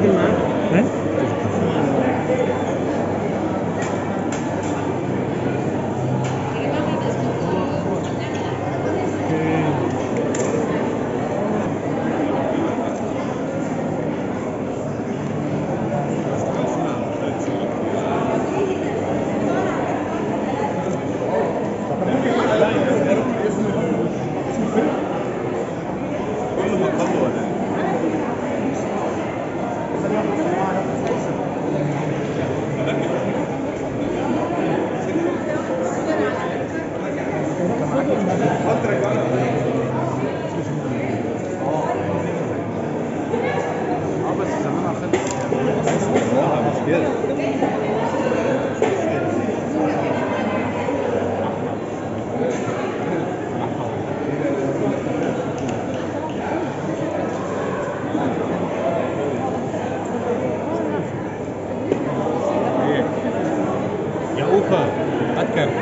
filmar? ¿Eh? Thank you. Opa, bacana.